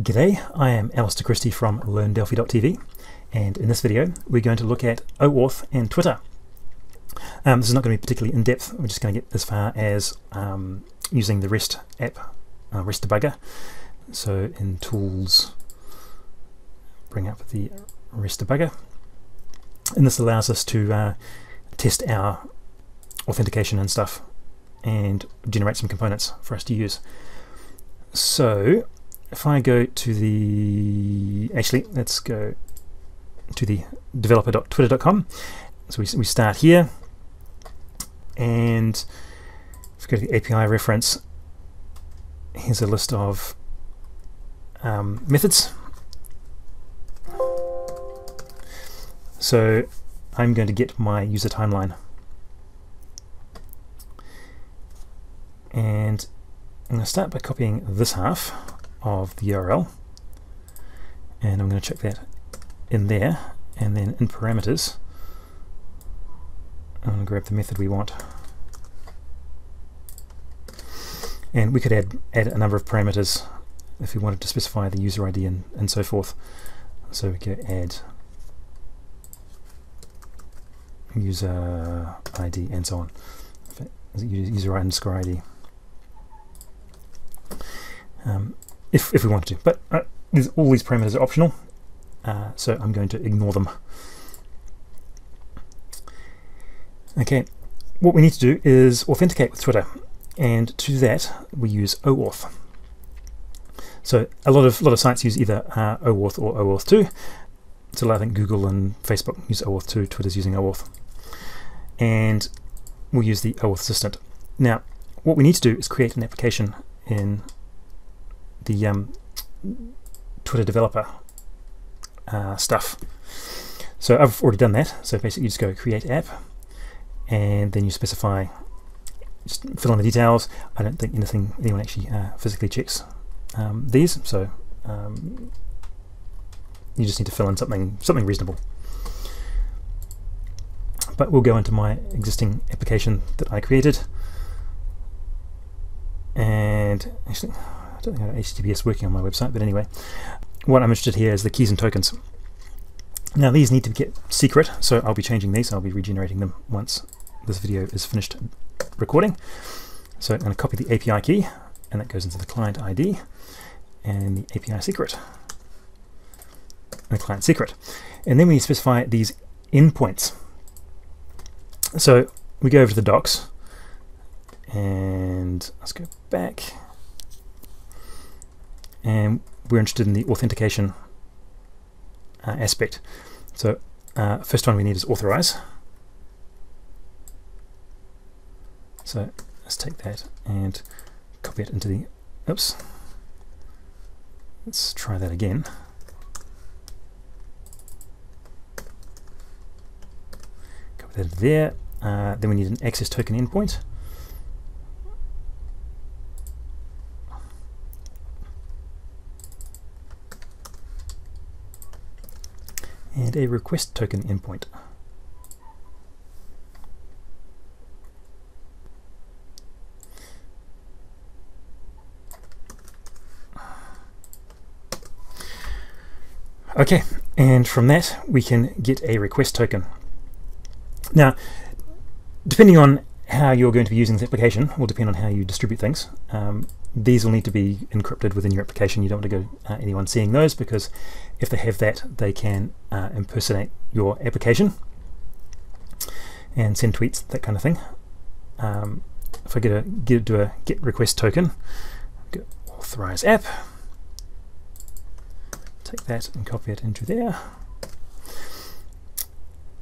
G'day, I am Alister Christie from LearnDelphi.tv and in this video we're going to look at OAuth and Twitter. Um, this is not going to be particularly in-depth, we're just going to get as far as um, using the REST app, uh, REST debugger. So in Tools, bring up the REST debugger and this allows us to uh, test our authentication and stuff and generate some components for us to use. So if I go to the, actually let's go to the developer.twitter.com. So we, we start here and if we go to the API reference, here's a list of um, methods. So I'm going to get my user timeline. And I'm going to start by copying this half of the URL and I'm going to check that in there and then in parameters I'm going to grab the method we want. And we could add add a number of parameters if we wanted to specify the user ID and, and so forth. So we could add user ID and so on. User underscore ID um, if, if we wanted to. But uh, all these parameters are optional, uh, so I'm going to ignore them. Okay, what we need to do is authenticate with Twitter, and to do that we use OAuth. So a lot of lot of sites use either uh, OAuth or OAuth 2. So I think Google and Facebook use OAuth 2, Twitter's using OAuth. And we'll use the OAuth assistant. Now, what we need to do is create an application in the um, Twitter developer uh, stuff. So I've already done that. So basically you just go create app and then you specify, just fill in the details. I don't think anything anyone actually uh, physically checks um, these. So um, you just need to fill in something something reasonable. But we'll go into my existing application that I created and actually Uh, don't think I have HTTPS working on my website, but anyway, what I'm interested here is the keys and tokens. Now these need to get secret, so I'll be changing these. I'll be regenerating them once this video is finished recording. So I'm going to copy the API key, and that goes into the client ID and the API secret, and the client secret. And then we specify these endpoints. So we go over to the docs, and let's go back and we're interested in the authentication uh, aspect. So uh, first one we need is authorize. So let's take that and copy it into the, oops, let's try that again. Copy that there. Uh, then we need an access token endpoint. and a request token endpoint. Okay, and from that we can get a request token. Now, depending on how you're going to be using this application will depend on how you distribute things. Um, these will need to be encrypted within your application. You don't want to go uh, anyone seeing those because if they have that, they can uh, impersonate your application and send tweets, that kind of thing. Um, if I get a get do a get request token, go authorize app, take that and copy it into there,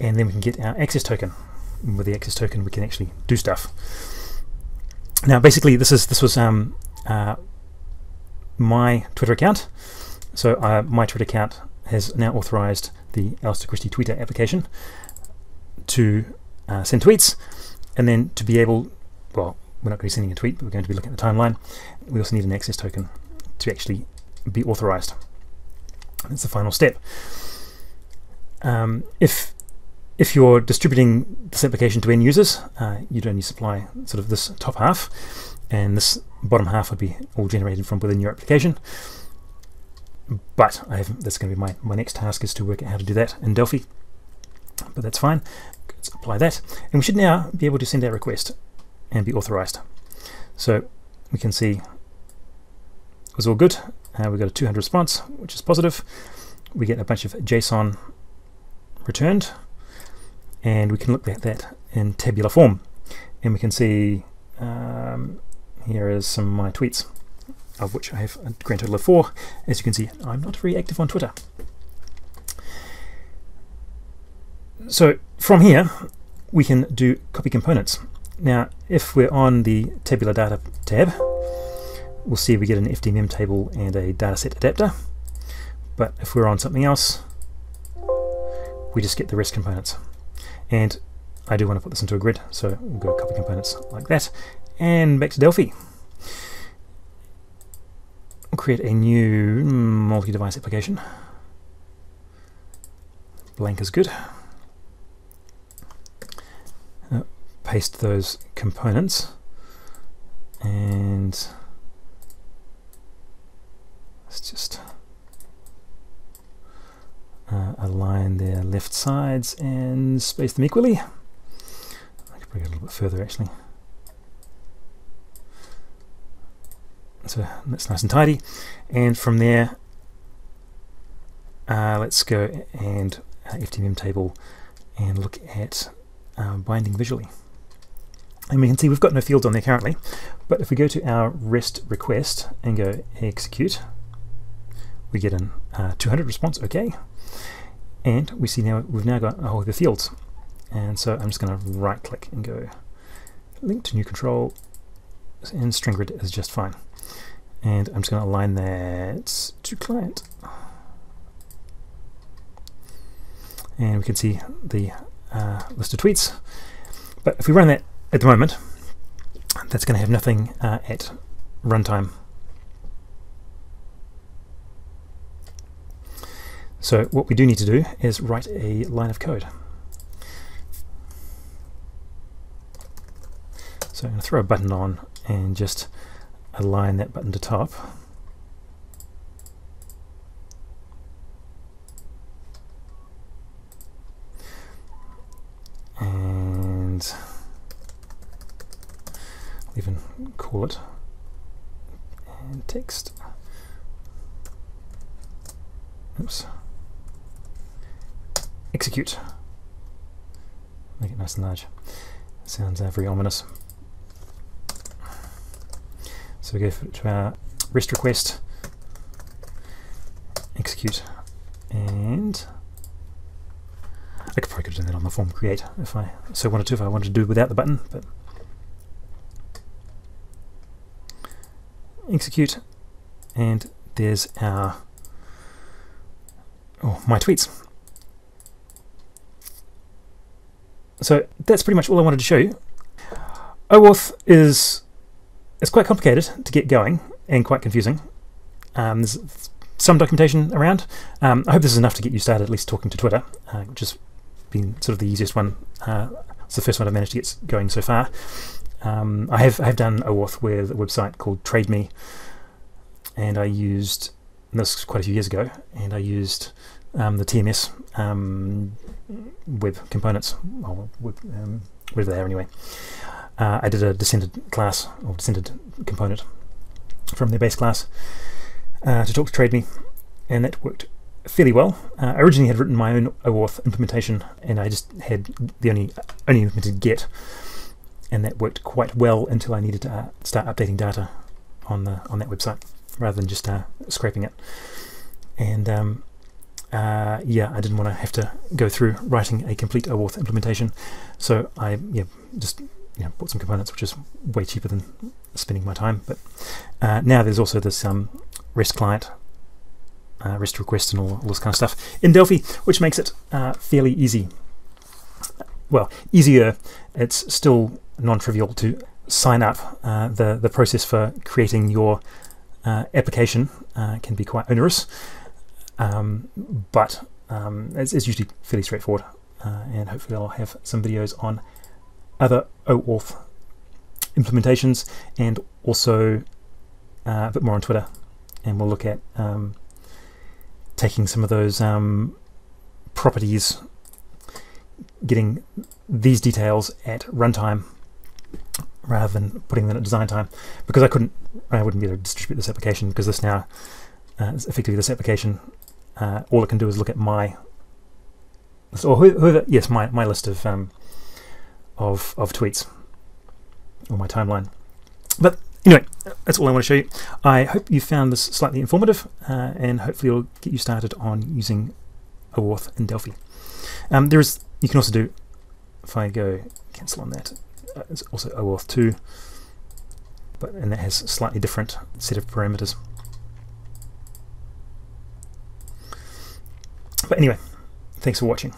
and then we can get our access token. And with the access token, we can actually do stuff. Now, basically, this is this was um, my Twitter account. So uh, my Twitter account has now authorized the Alister Christie Twitter application to uh, send tweets and then to be able, well, we're not going to be sending a tweet, but we're going to be looking at the timeline. We also need an access token to actually be authorized. That's the final step. Um, if if you're distributing this application to end users, uh, you'd only supply sort of this top half, and this bottom half would be all generated from within your application. but I have, that's going to be my, my next task is to work out how to do that in Delphi. But that's fine. Let's apply that. And we should now be able to send our request and be authorized. So we can see it was all good. Uh, we got a 200 response, which is positive. We get a bunch of JSON returned, and we can look at that in tabular form. And we can see um, here is some of my tweets, of which I have a grand total of four. As you can see, I'm not very active on Twitter. So from here, we can do copy components. Now, if we're on the tabular data tab, we'll see we get an FDMemTable and a dataset adapter. But if we're on something else, we just get the REST components. And I do want to put this into a grid, so we'll go copy components like that. And back to Delphi. We'll create a new multi-device application. Blank is good. Uh, paste those components and let's just uh, align their left sides and space them equally. I could bring it a little bit further actually. So that's nice and tidy. And from there, uh, let's go and uh, FDMemTable and look at uh, binding visually. And we can see we've got no fields on there currently, but if we go to our REST request and go execute, we get an uh, 200 response, okay. And we see now we've now got all the fields. And so I'm just going to right click and go link to new control and string grid is just fine. And I'm just going to align that to client. And we can see the uh, list of tweets. But if we run that at the moment, that's going to have nothing uh, at runtime. So what we do need to do is write a line of code. So I'm going to throw a button on and just align that button to top. And I'll even call it and text. Oops execute. Make it nice and large. Sounds uh, very ominous. So we go to our REST request, execute, and I could probably could have done that on the form create if I so wanted to, if I wanted to do it without the button, but execute, and there's our oh my tweets. So that's pretty much all I wanted to show you. OAuth is it's quite complicated to get going and quite confusing. Um, there's some documentation around. Um, I hope this is enough to get you started at least talking to Twitter, uh, which has been sort of the easiest one. Uh, it's the first one I've managed to get going so far. Um, I have I have done OAuth with a website called TradeMe, and I used this was quite a few years ago, and I used um, the TMS um, web components, well, web, um, whatever they are anyway. Uh, I did a descended class or descended component from their base class uh, to talk to TradeMe, and that worked fairly well. Uh, I originally had written my own OAuth implementation, and I just had the only only implemented get, and that worked quite well until I needed to uh, start updating data on the on that website rather than just uh, scraping it. And um, uh, yeah, I didn't want to have to go through writing a complete OAuth implementation, so I yeah just you know, bought some components, which is way cheaper than spending my time. But uh, now there's also this um, REST client, uh, REST request, and all, all, this kind of stuff in Delphi, which makes it uh, fairly easy. Well, easier. It's still non-trivial to sign up. Uh, the the process for creating your uh, application can be quite onerous. Um, but um, it's, it's, usually fairly straightforward, uh, and hopefully I'll have some videos on other OAuth implementations and also uh, a bit more on Twitter, and we'll look at um, taking some of those um, properties, getting these details at runtime rather than putting them at design time. Because I couldn't, I wouldn't be able to distribute this application because this now, uh, effectively this application, uh, all it can do is look at my, or whoever, yes, my, my list of, um, of, of tweets or my timeline. But anyway, that's all I want to show you. I hope you found this slightly informative uh, and hopefully it'll get you started on using OAuth in Delphi. Um, there is, you can also do, if I go cancel on that, uh, it's also OAuth 2, but and that has a slightly different set of parameters. But anyway, thanks for watching.